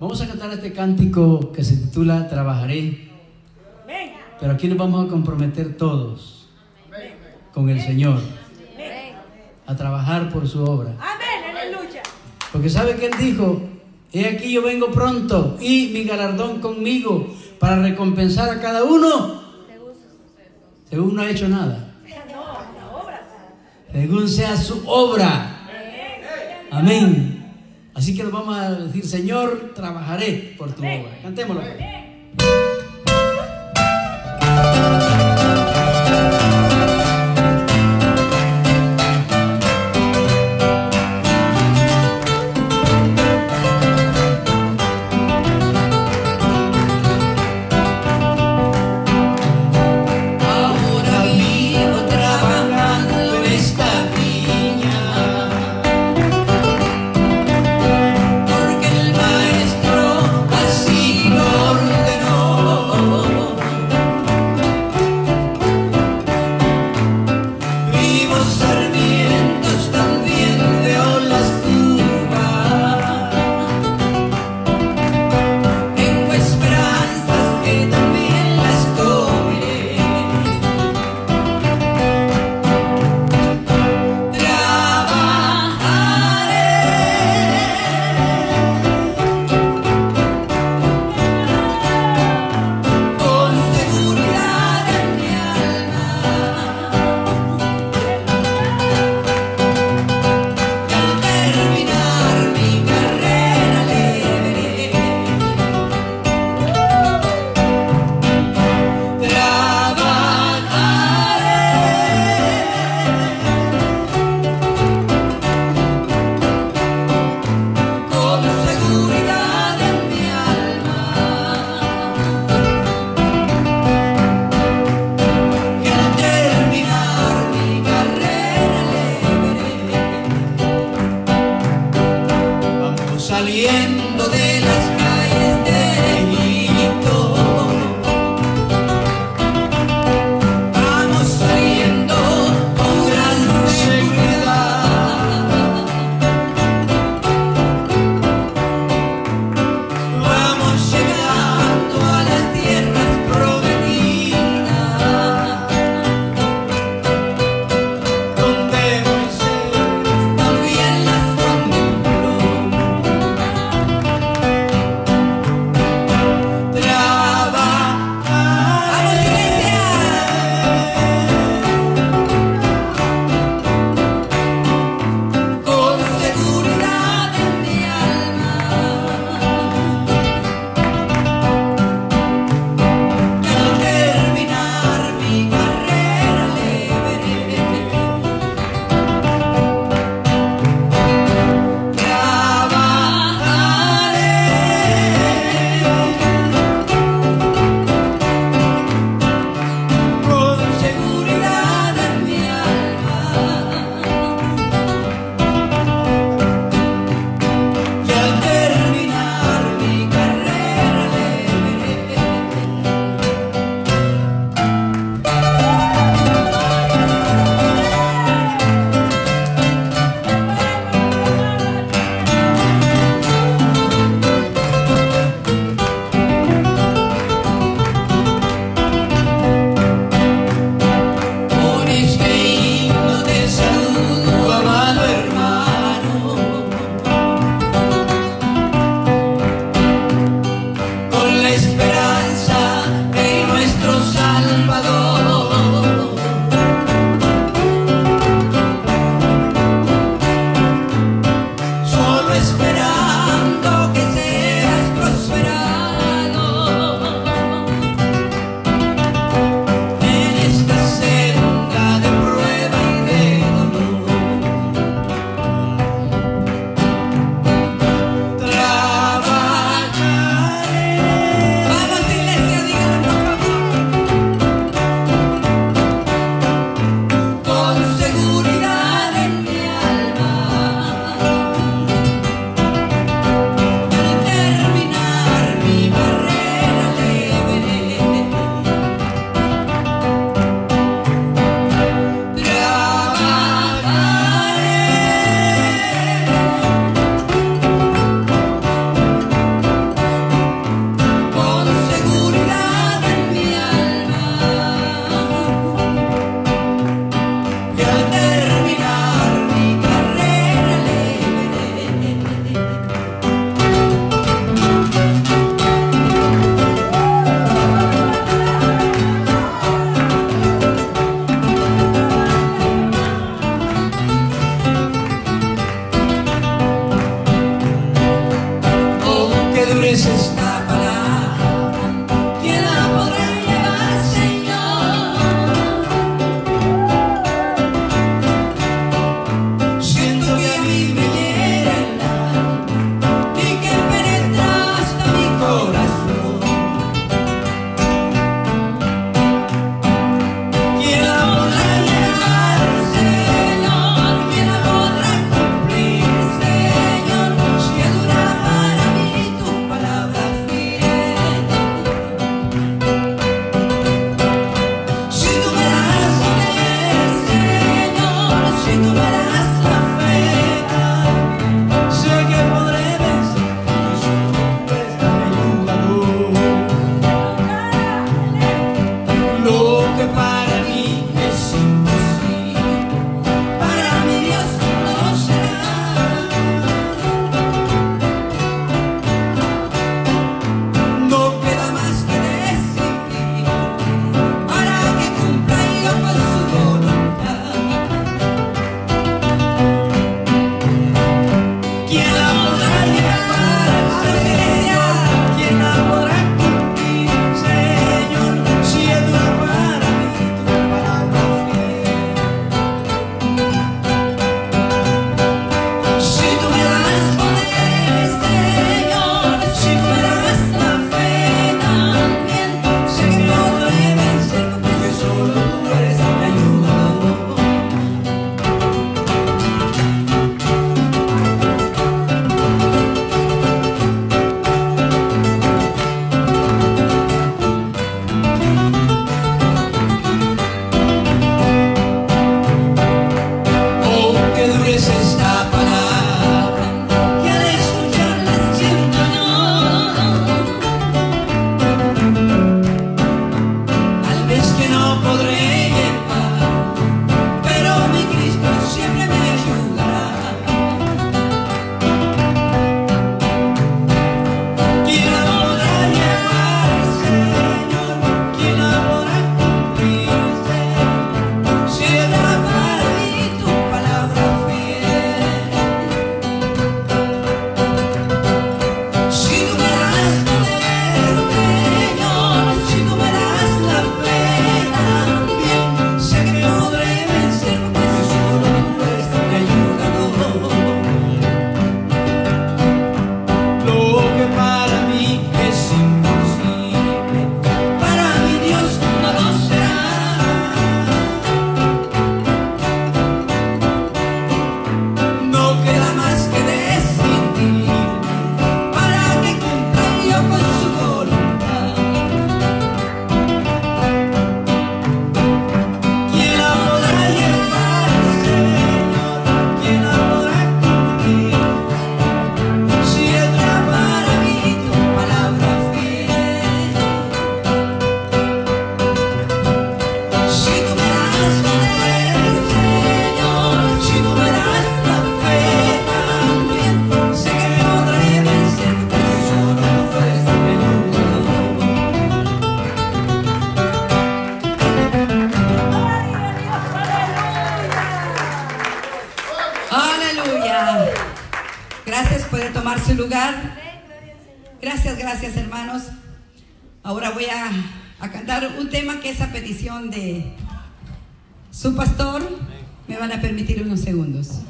Vamos a cantar este cántico que se titula Trabajaré. Pero aquí nos vamos a comprometer todos con el Señor a trabajar por su obra. Porque sabe que Él dijo, he aquí yo vengo pronto y mi galardón conmigo para recompensar a cada uno según no ha hecho nada. Según sea su obra. Amén. Así que nos vamos a decir, Señor, trabajaré por tu obra. Cantémoslo. Gracias, gracias hermanos. Ahora voy a, a cantar un tema que es a petición de su pastor. Me van a permitir unos segundos.